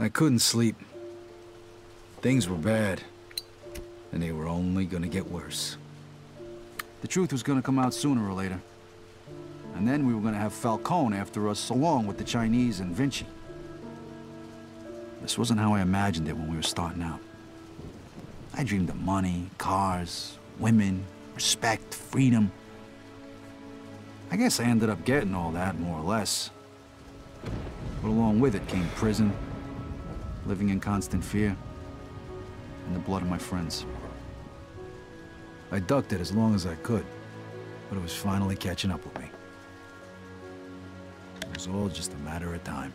I couldn't sleep. Things were bad. And they were only gonna get worse. The truth was gonna come out sooner or later. And then we were gonna have Falcone after us, along with the Chinese and Vinci. This wasn't how I imagined it when we were starting out. I dreamed of money, cars, women, respect, freedom. I guess I ended up getting all that, more or less. But along with it came prison, living in constant fear, and the blood of my friends. I ducked it as long as I could, but it was finally catching up with me. It was all just a matter of time.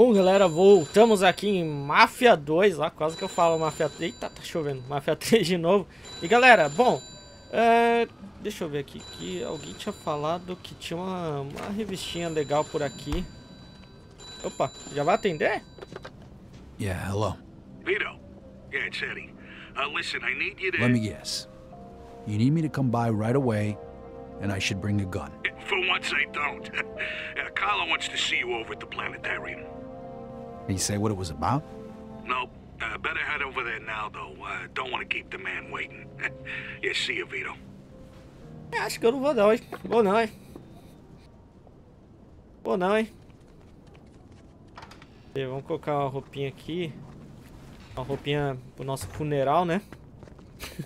Bom, galera, voltamos aqui em Máfia 2, lá quase que eu falo Máfia 3. Eita, tá chovendo. Máfia 3 de novo. E galera, bom, é, deixa eu ver aqui, que alguém tinha falado que tinha uma, uma revistinha legal por aqui. Opa, já vai atender? Yeah, hello. Vito. Yeah, it's Eddie. Uh, listen, I need you to... Let me guess. You need me to come by right away, and I should bring a gun. For once, I don't. uh, Carlo wants to see you over at the planetarium. Did you say what it was about? Nope. Uh, better head over there now, though. Uh, don't want to keep the man waiting. yeah, see you, Vito. É, acho que eu não vou não, hein? Vou não, hein? Vou não, hein? E vamos colocar uma roupinha aqui. Uma roupinha pro nosso funeral, né?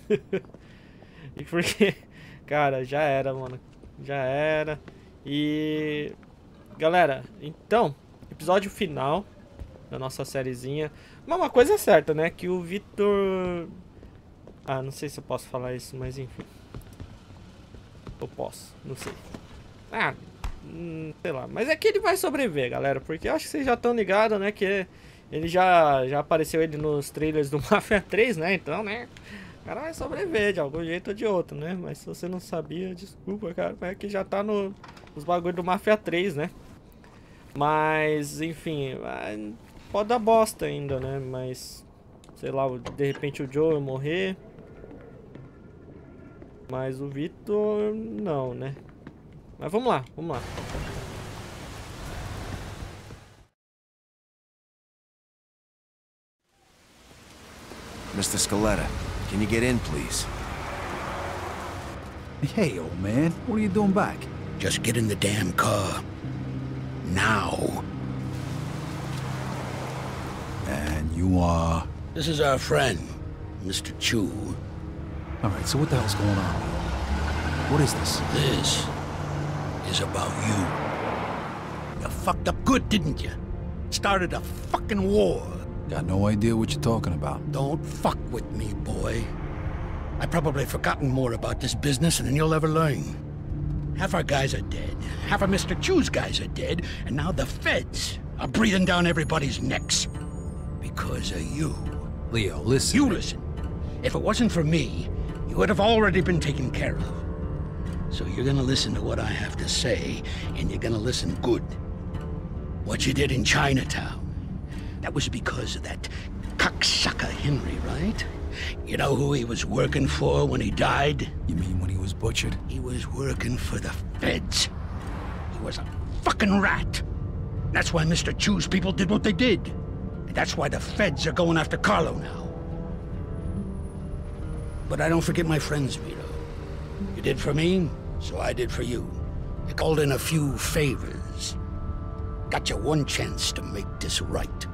e porque... Cara, já era, mano. Já era. E... Galera, então... Episódio final da nossa sériezinha. Mas uma coisa é certa, né? Que o Vitor... Ah, não sei se eu posso falar isso, mas enfim. Eu posso, não sei. Ah, hum, sei lá. Mas é que ele vai sobreviver, galera. Porque eu acho que vocês já estão ligados, né? Que ele já, já apareceu ele nos trailers do Mafia 3, né? Então, né? O cara vai sobreviver de algum jeito ou de outro, né? Mas se você não sabia, desculpa, cara. É que já tá no, nos bagulhos do Mafia 3, né? Mas, enfim, pode dar bosta ainda, né? Mas, sei lá, de repente o Joe morrer. Mas o Vitor, não, né? Mas vamos lá, vamos lá. Mr. Scaletta, can you get in, please? Hey, old man, what are you doing back? Just get in the damn car. Now. You are... This is our friend, Mr. Chu. Alright, so what the hell's going on? What is this? This is about you. You fucked up good, didn't you? Started a fucking war. Got no idea what you're talking about. Don't fuck with me, boy. I've probably forgotten more about this business than you'll ever learn. Half our guys are dead. Half of Mr. Chu's guys are dead. And now the feds are breathing down everybody's necks. Because of you. Leo, listen. You listen. If it wasn't for me, you would have already been taken care of. So you're gonna listen to what I have to say, and you're gonna listen good. What you did in Chinatown, that was because of that cocksucker Henry, right? You know who he was working for when he died? You mean when he was butchered? He was working for the feds. He was a fucking rat. That's why Mr. Chu's people did what they did. That's why the feds are going after Carlo now. But I don't forget my friends, Vito. You did for me, so I did for you. I called in a few favors. Got you one chance to make this right.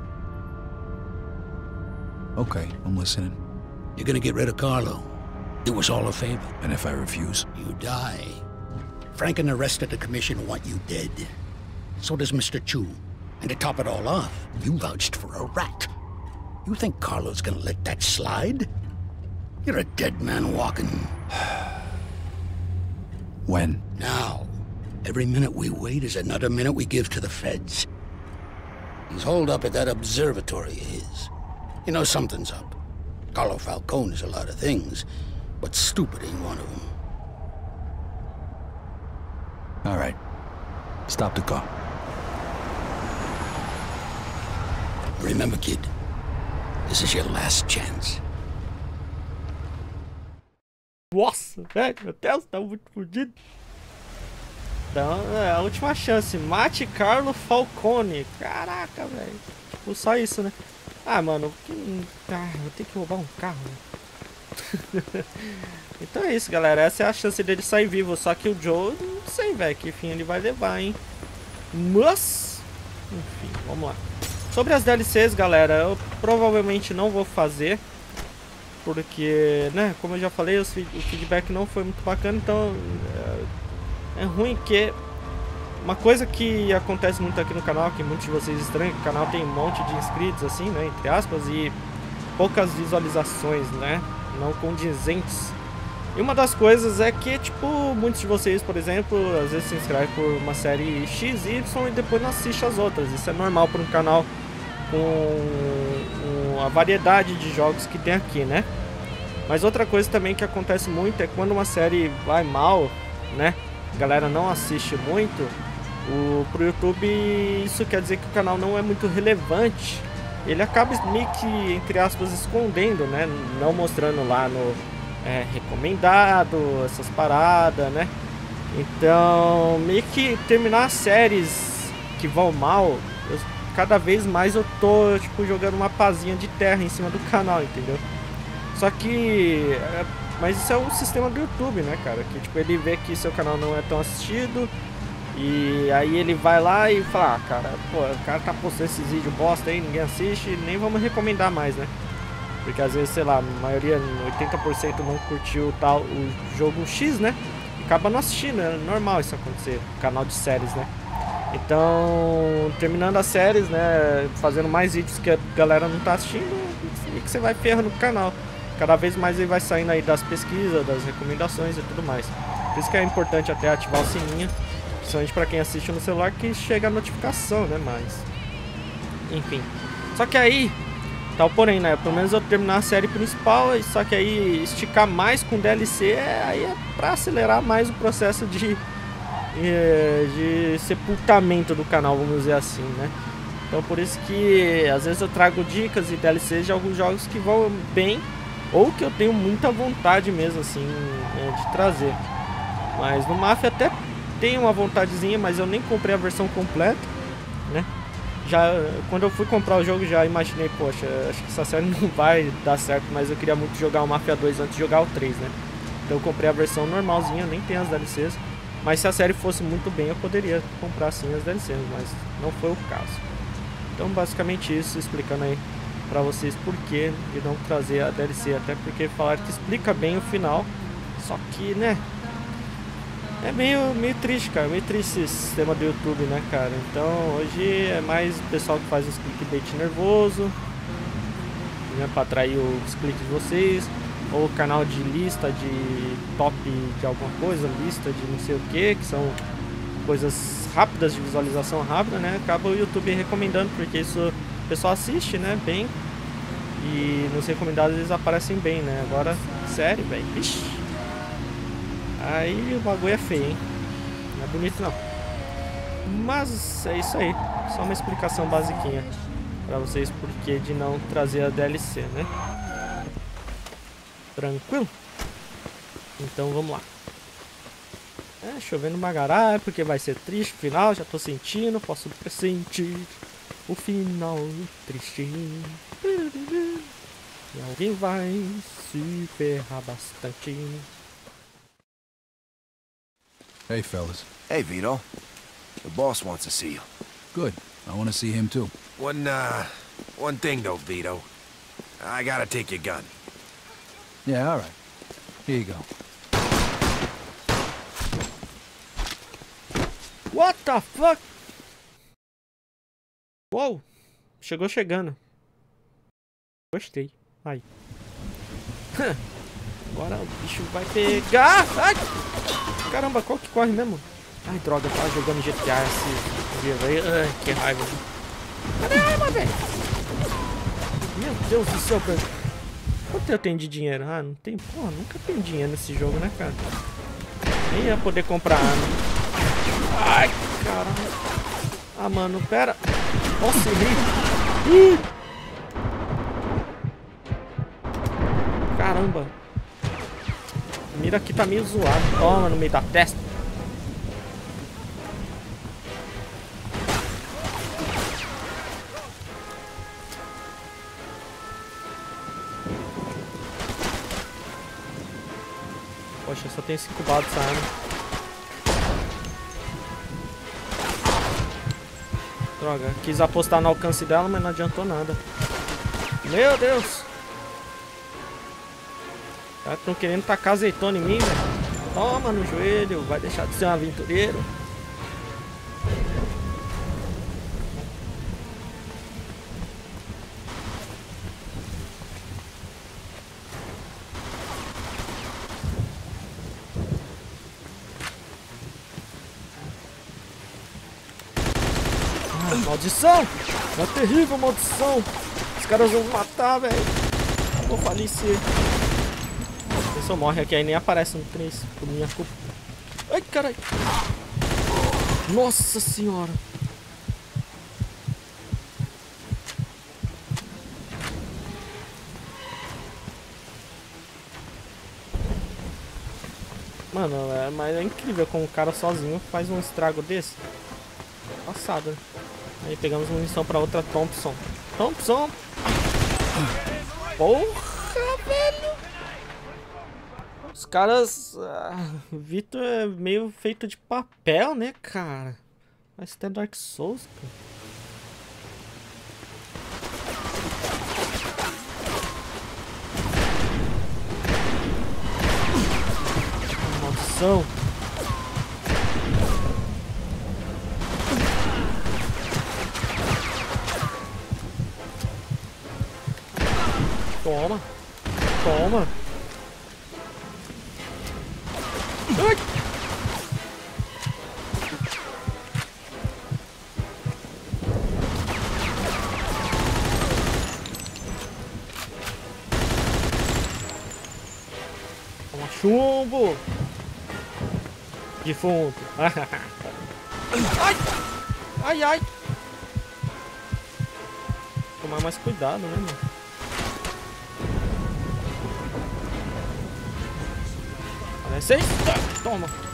Okay, I'm listening. You're gonna get rid of Carlo. It was all a favor. And if I refuse? You die. Frank and the rest of the commission want you dead. So does Mr. Chu. And to top it all off, you vouched for a rat. You think Carlo's gonna let that slide? You're a dead man walking. When? Now. Every minute we wait is another minute we give to the feds. He's holed up at that observatory of his. You know something's up. Carlo Falcone is a lot of things, but stupid ain't one of them. All right. Stop the car. Remember, kid, this is your last chance. Nossa, velho, meu Deus, tá muito fodido. Então, é a última chance. Mate Carlo Falcone. Caraca, velho. Tipo, só isso, né? Ah, mano. Que... Ah, vou ter que roubar um carro, né? então é isso, galera. Essa é a chance dele sair vivo. Só que o Joe, não sei, velho, que fim ele vai levar, hein? Mas, enfim, vamos lá. Sobre as DLCs, galera, eu provavelmente não vou fazer. Porque, né, como eu já falei, o feedback não foi muito bacana, então é, é ruim que uma coisa que acontece muito aqui no canal, que muitos de vocês estranham, o canal tem um monte de inscritos, assim, né, entre aspas, e poucas visualizações, né, não condizentes. E uma das coisas é que, tipo, muitos de vocês, por exemplo, às vezes se inscrevem por uma série XY e depois não assiste as outras. Isso é normal para um canal com a variedade de jogos que tem aqui, né? Mas outra coisa também que acontece muito é quando uma série vai mal, né? A galera não assiste muito, o, pro YouTube isso quer dizer que o canal não é muito relevante. Ele acaba meio que, entre aspas, escondendo, né? Não mostrando lá no é, recomendado, essas paradas, né? Então, meio que terminar séries que vão mal, cada vez mais eu tô, tipo, jogando uma pazinha de terra em cima do canal, entendeu? Só que... É, mas isso é um sistema do YouTube, né, cara? Que, tipo, ele vê que seu canal não é tão assistido e aí ele vai lá e fala, ah, cara, pô, o cara tá postando esses vídeos bosta aí, ninguém assiste, nem vamos recomendar mais, né? Porque às vezes, sei lá, a maioria, 80% não curtiu tal, o jogo X, né? Acaba não assistindo, é normal isso acontecer, canal de séries, né? Então, terminando as séries, né, fazendo mais vídeos que a galera não tá assistindo, e que você vai ferrando o canal. Cada vez mais ele vai saindo aí das pesquisas, das recomendações e tudo mais. Por isso que é importante até ativar o sininho, principalmente para quem assiste no celular que chega a notificação, né, mas enfim. Só que aí tá o porém, né? Pelo menos eu terminar a série principal, só que aí esticar mais com DLC, aí é pra acelerar mais o processo de é, de sepultamento do canal, vamos dizer assim, né? Então por isso que às vezes eu trago dicas e DLCs de alguns jogos que vão bem ou que eu tenho muita vontade mesmo assim né, de trazer. Mas no Mafia até tenho uma vontadezinha, mas eu nem comprei a versão completa, né? Já quando eu fui comprar o jogo já imaginei, poxa, acho que essa série não vai dar certo, mas eu queria muito jogar o Mafia 2 antes de jogar o 3, né? Então eu comprei a versão normalzinha, nem tem as DLCs. Mas se a série fosse muito bem, eu poderia comprar sim as DLCs, mas não foi o caso. Então, basicamente isso, explicando aí pra vocês por que de não trazer a DLC, até porque falaram que explica bem o final, só que, né, é meio, meio triste, cara, meio triste esse sistema do YouTube, né, cara. Então, hoje é mais o pessoal que faz os clickbait nervoso, né, pra atrair os cliques de vocês, ou canal de lista de top de alguma coisa, lista de não sei o que, que são coisas rápidas de visualização rápida, né? Acaba o YouTube recomendando, porque isso o pessoal assiste, né? Bem. E nos recomendados eles aparecem bem, né? Agora, sério, velho. Aí o bagulho é feio, hein? Não é bonito não. Mas é isso aí. Só uma explicação basiquinha pra vocês porque de não trazer a DLC, né? Tranquilo? Então vamos lá. É, chovendo bagará, é porque vai ser triste o final, já tô sentindo, posso sentir o final triste. E alguém vai se ferrar bastante. Hey, fellas. Hey, Vito. The boss wants to see you. Good. I want to see him too. One, uh, one thing though, Vito. I gotta take your gun. Yeah, all right. Here you go. What the fuck? Uou! Chegou chegando. Gostei. Aí. Agora o bicho vai pegar. Ai! Caramba, qual que corre mesmo? Ai, droga, tava jogando GTA esse dia, velho. Ai, que raiva. Cadê a arma, velho? Meu Deus do céu, velho. Quanto eu tenho de dinheiro? Ah, não tem. Porra, nunca tem dinheiro nesse jogo, né, cara? Nem ia poder comprar arma. Ai, caramba. Ah, mano, pera. Nossa, errei. Caramba. mira aqui tá meio zoado. Toma, no meio da testa. Tem 5 balas dessa arma. Droga, quis apostar no alcance dela, mas não adiantou nada. Meu Deus! Estão querendo tacar azeitona em mim, velho. Toma no joelho, vai deixar de ser um aventureiro. Ah, maldição! É terrível maldição! Os caras vão me matar, velho. Vou falecer. A pessoa morre aqui, aí nem aparece no 3, por minha culpa. Ai, caralho. Nossa senhora. Mano, é, mas é incrível como o cara sozinho faz um estrago desse. Passada. Aí pegamos munição pra outra Thompson. Thompson! Porra, velho! Os caras. Ah, Vitor é meio feito de papel, né, cara? Mas até Dark Souls, cara. Maldição! Defunto! ai! Ai, ai! Tomar mais cuidado, né, mano? Parece. Toma.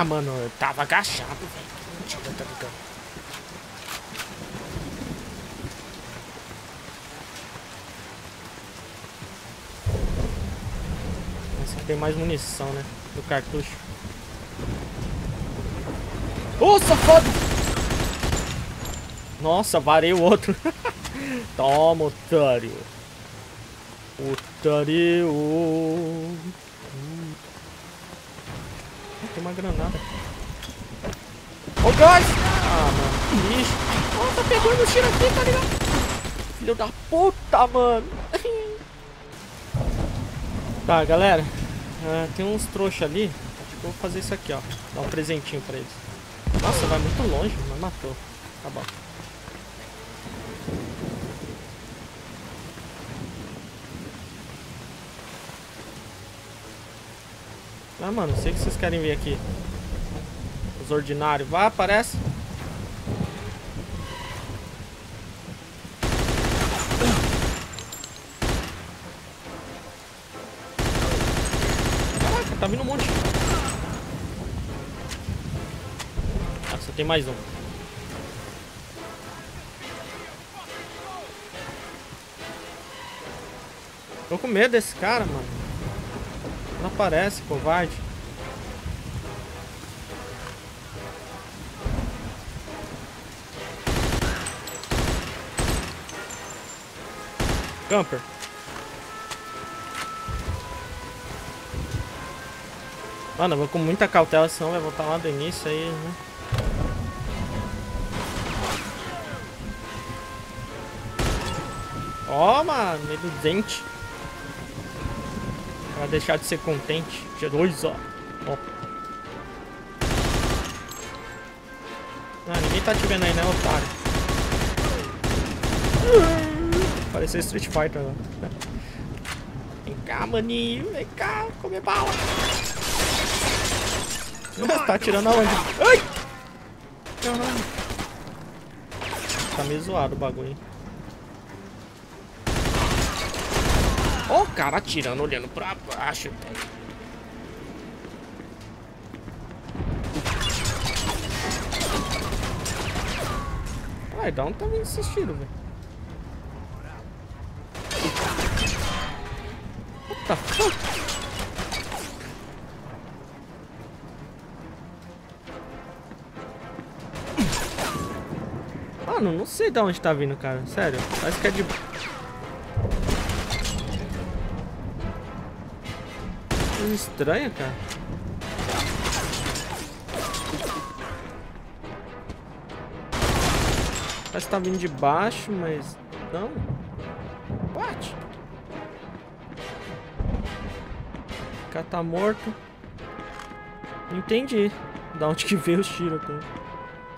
Ah, mano, eu tava agachado, velho. Mentira, tá ligado? Tem mais munição, né? Do cartucho. Ô, safado! Nossa, varei o outro. Toma, otário. Otário. Uma granada. Ô, gás! Ah, mano. Lixo. Oh, tá pegando o tiro aqui, tá ligado? Filho da puta, mano. Tá, galera. ah, tem uns trouxa ali. Acho que eu vou fazer isso aqui, ó. Dar um presentinho pra eles. Nossa, vai muito longe, mas matou. Tá bom. Ah, mano, sei que vocês querem vir aqui. Os ordinários. Vai, aparece. Caraca, tá vindo um monte. Nossa, tem mais um. Tô com medo desse cara, mano. Não aparece, covarde. Camper. Mano, eu vou com muita cautela, senão vai voltar lá do início aí, né? Ó, mano, meio do dente. Pra deixar de ser contente. Tinha dois, ó. Ó. Ah, ninguém tá te vendo aí, né, otário? Pareceu Street Fighter agora. Tem cá, maninho. Vem cá, comer bala. tá atirando aonde? Ai! Caralho. Tá meio zoado o bagulho. Ó, o cara atirando, olhando pra baixo, velho. Da onde tá vindo esses tiros, velho? What the fuck? Mano, não sei de onde tá vindo, cara. Sério. Parece que é de... Coisa estranha, cara. Parece que tá vindo de baixo, mas... Não. What? O cara tá morto. Entendi. Da onde que veio os tiros aqui.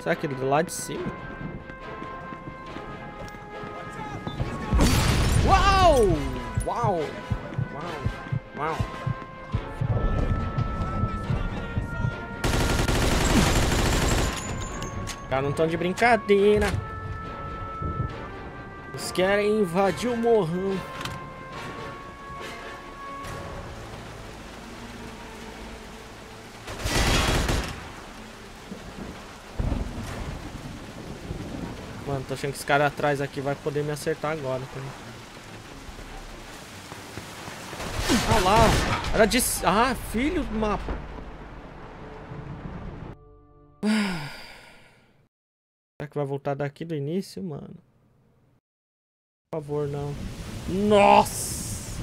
Será que ele é lado de cima? Uau! Uau! Uau! Uau! Cara, não tão de brincadeira. Eles querem invadir o morrão. Mano, tô achando que esse cara atrás aqui vai poder me acertar agora também. Ah lá, era de... Ah, filho do mapa. Que vai voltar daqui do início, mano? Por favor, não. Nossa!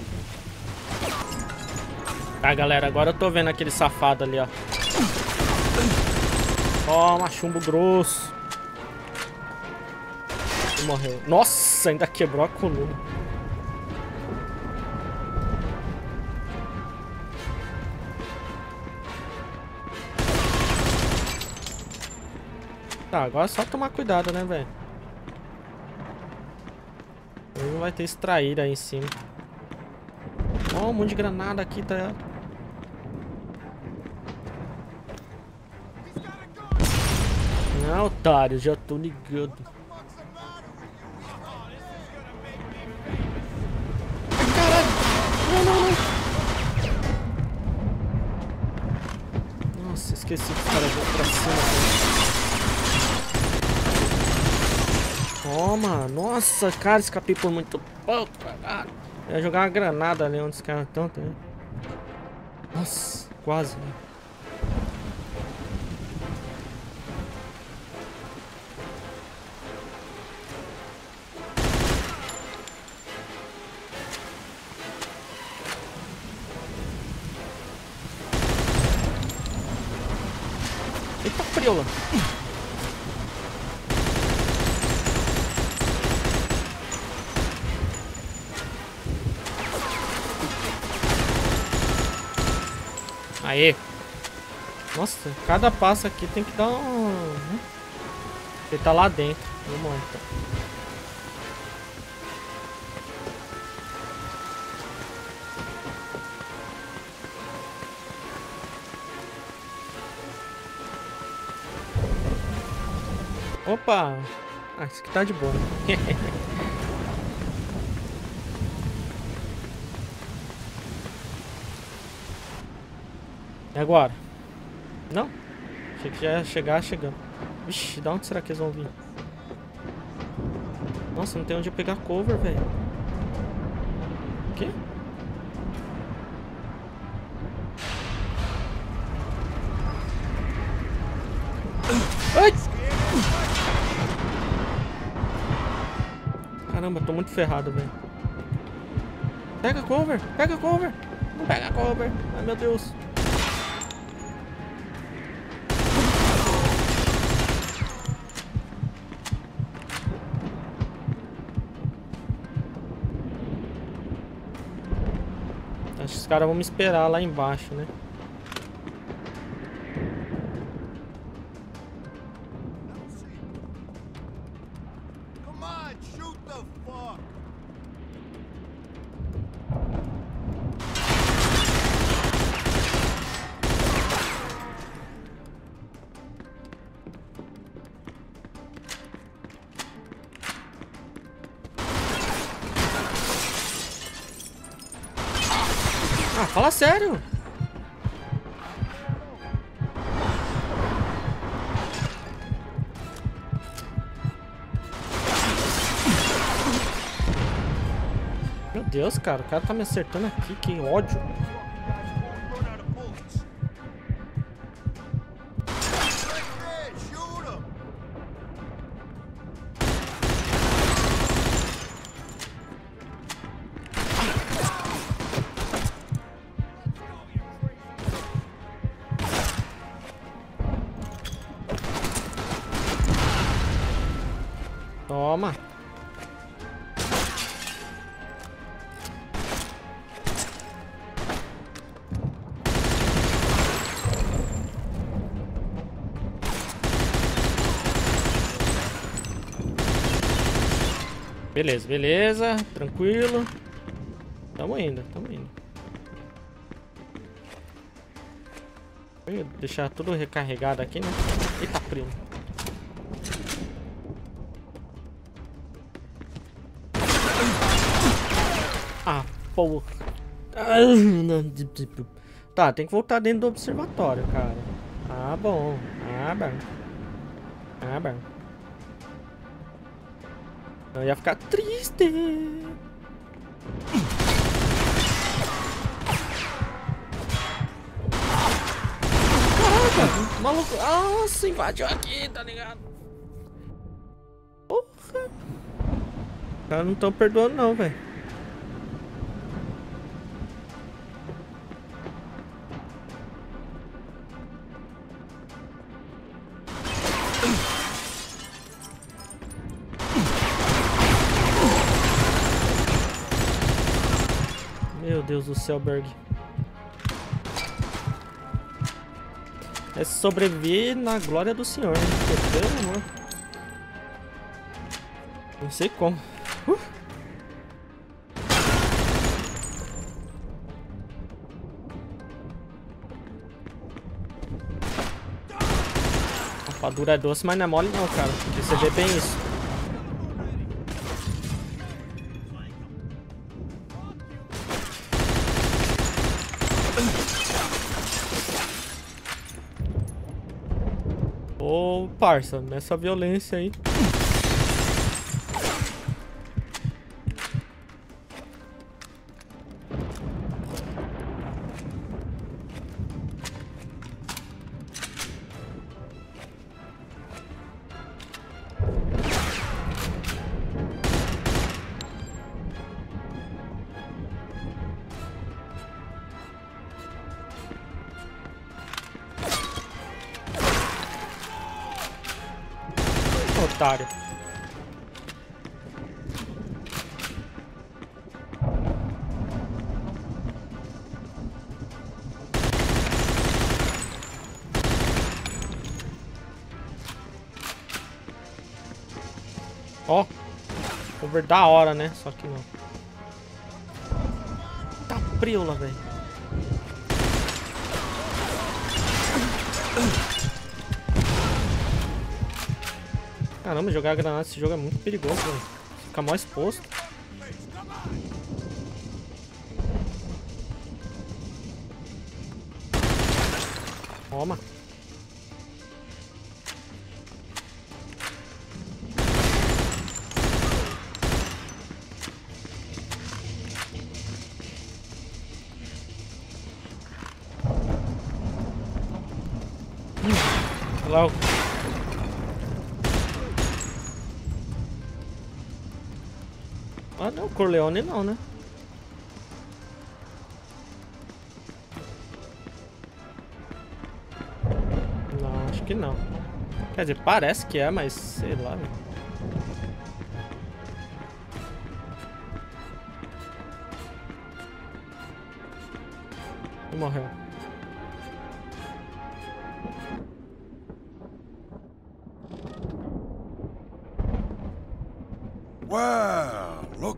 Tá, galera, agora eu tô vendo aquele safado ali, ó. Toma, chumbo grosso. Morreu. Nossa, ainda quebrou a coluna. Tá, agora é só tomar cuidado, né, velho? Não vai ter extraído aí em cima. Ó, um monte de granada aqui, tá? Não, otário, já tô ligado. Caralho! Não, não, não! Nossa, esqueci que os caras vão pra cima. Cara. Toma! Nossa, cara, escapei por muito pouco, cara. Eu ia jogar uma granada ali onde os caras estão, tá? Nossa, quase, né? Cada passo aqui tem que dar um... né? Ele tá lá dentro. Vamos lá então. Opa! Ah, isso aqui tá de boa. E agora? Não? Achei que já ia chegar chegando. Vixe, da onde será que eles vão vir? Nossa, não tem onde eu pegar cover, velho. O quê? Ai! Caramba, tô muito ferrado, velho. Pega cover, pega cover. Não pega cover. Ai, meu Deus. Acho que os caras vão me esperar lá embaixo, né? Cara, o cara tá me acertando aqui, que ódio. Beleza, beleza. Tranquilo. Tamo indo, tamo indo. Vou deixar tudo recarregado aqui, né? Eita, primo. Ah, porra. Tá, tem que voltar dentro do observatório, cara. Ah, bom. Ah, bom. Ah, bom. Eu ia ficar triste. Caraca, maluco. Nossa, invadiu aqui, tá ligado? Porra. Os caras não estão perdoando, não, velho. Do céu, Berg. É sobreviver na glória do Senhor, né? Amor. Não sei como. Uh. Rapadura é doce, mas não é mole não, cara. Você vê bem isso. Parça, nessa violência aí. Ó, cover da hora, né? Só que não. Tá preula, velho. Caramba, jogar granada nesse jogo é muito perigoso, velho. Fica mal exposto. Toma. Corleone não, né? Não, acho que não. Quer dizer, parece que é, mas sei lá, né? E morreu. Wow,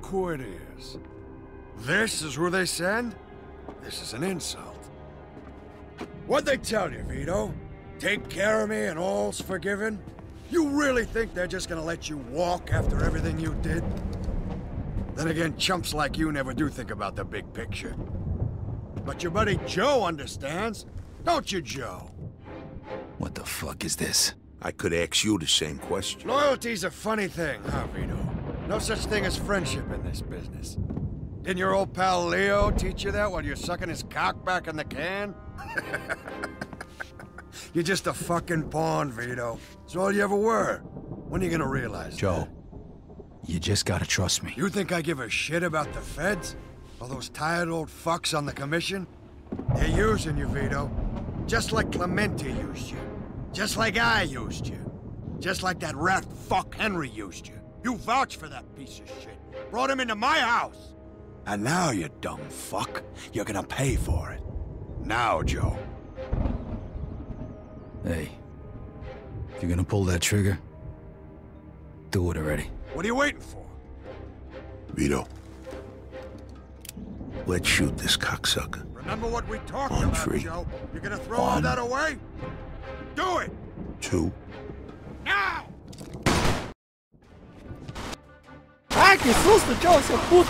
look who it is. This is who they send? This is an insult. What'd they tell you, Vito? Take care of me and all's forgiven? You really think they're just gonna let you walk after everything you did? Then again, chumps like you never do think about the big picture. but your buddy Joe understands. Don't you, Joe? What the fuck is this? I could ask you the same question. Loyalty's a funny thing, huh, Vito? No such thing as friendship in this business. Didn't your old pal Leo teach you that while you're sucking his cock back in the can? you're just a fucking pawn, Vito. It's all you ever were. When are you gonna realize Joe, that? you just gotta trust me. You think I give a shit about the feds? All those tired old fucks on the commission? They're using you, Vito. Just like Clemente used you. Just like I used you. Just like that rat fuck Henry used you. You vouch for that piece of shit. Brought him into my house. And now, you dumb fuck, you're gonna pay for it. Now, Joe. Hey, if you're gonna pull that trigger, do it already. What are you waiting for? Vito. Let's shoot this cocksucker. Remember what we talked On about, three. Joe? You're gonna throw all that away? Do it! Two. Now! Ah, que susto, Joe, seu puto!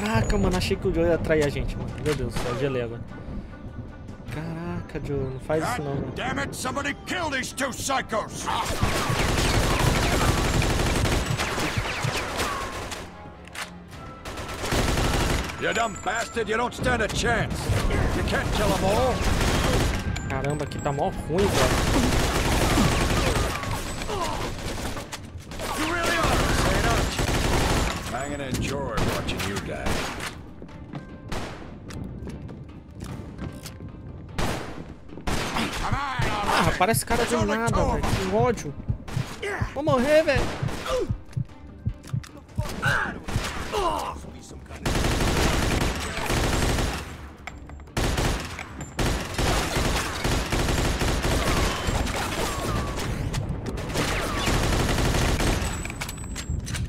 Caraca, mano, achei que o Joe ia atrair a gente, mano. Meu Deus do céu, gelei agora. Caraca, Joe, não faz isso não, mano. Damn it, somebody kill these two psychos! You dumb bastard, you don't stand a chance. You can't kill them all. Caramba, aqui tá mó ruim, velho. Parece cara de nada, velho. Que ódio. Vou morrer, velho.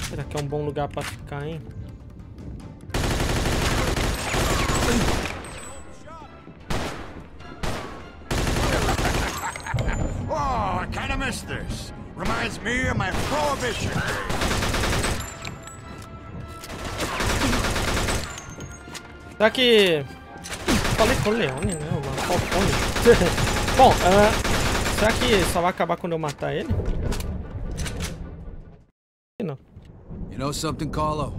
Será que é um bom lugar pra ficar, hein? Me of my prohibition. Será que. Falei Corleone, né? Uma Falcone. Bom, ah, será que só vai acabar quando eu matar ele? Não. You know something, Carlo?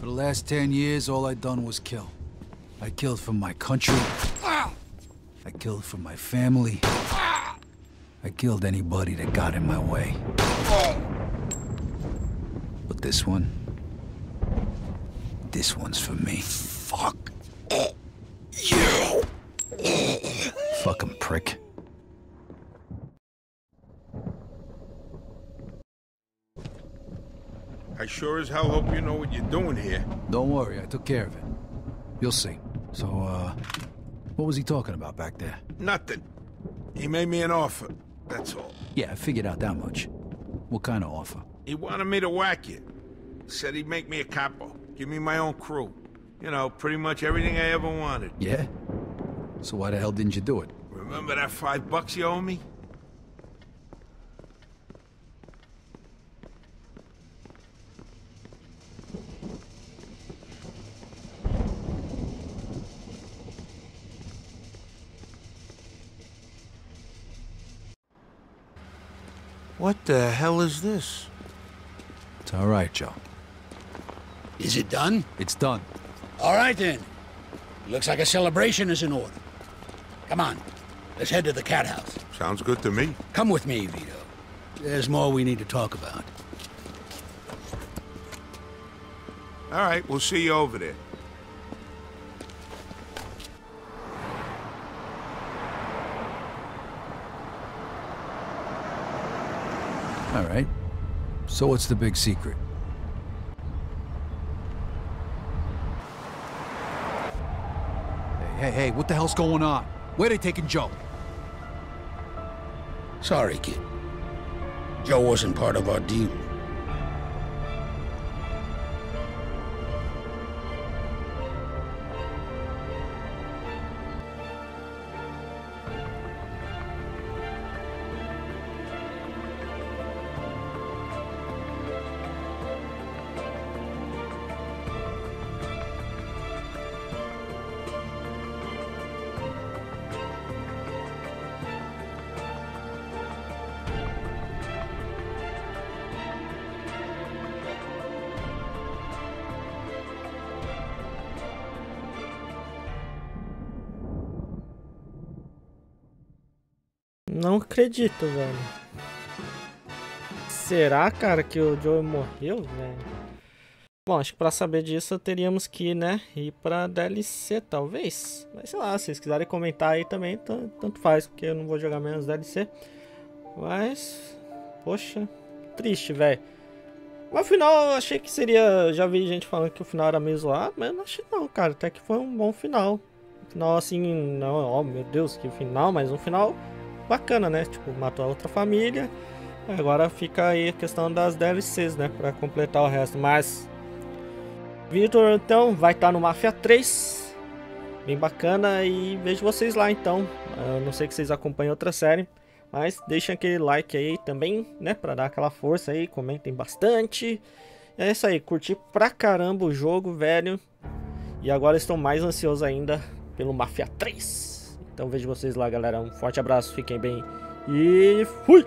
For the last ten years, all I done was kill. I killed for my country. I killed for my family. I killed anybody that got in my way. But this one, this one's for me. Fuck you. Fucking prick. I sure as hell hope you know what you're doing here. Don't worry, I took care of it. You'll see. So, uh, what was he talking about back there? Nothing. He made me an offer. That's all. Yeah, I figured out that much. What kind of offer? He wanted me to whack you. Said he'd make me a capo. Give me my own crew. You know, pretty much everything I ever wanted. Yeah? So why the hell didn't you do it? Remember that five bucks you owe me? What the hell is this? It's all right, Joe. Is it done? It's done. All right then. Looks like a celebration is in order. Come on, let's head to the cat house. Sounds good to me. Come with me, Vito. There's more we need to talk about. All right, we'll see you over there. All right. So what's the big secret? Hey, hey, hey, what the hell's going on? Where they taking Joe? Sorry, kid. Joe wasn't part of our deal. Acredito, velho. Será, cara, que o Joe morreu, velho? Bom, acho que pra saber disso teríamos que, né, ir pra DLC, talvez. Mas sei lá, se vocês quiserem comentar aí também, tanto faz, porque eu não vou jogar menos DLC. Mas, poxa, triste, velho. Mas o final eu achei que seria. Já vi gente falando que o final era meio zoado, mas eu não achei não, cara. Até que foi um bom final. Final assim, não, ó, meu Deus, que final, mas um final bacana, né? Tipo, matou a outra família. Agora fica aí a questão das DLCs, né? Pra completar o resto. Mas. Vitor, então, vai estar tá no Mafia 3. Bem bacana. E vejo vocês lá então. Eu não sei que vocês acompanham outra série. Mas deixem aquele like aí também, né? Pra dar aquela força aí. Comentem bastante. É isso aí. Curti pra caramba o jogo, velho. E agora estou mais ansioso ainda pelo Mafia 3. Então vejo vocês lá, galera. Um forte abraço, fiquem bem e fui!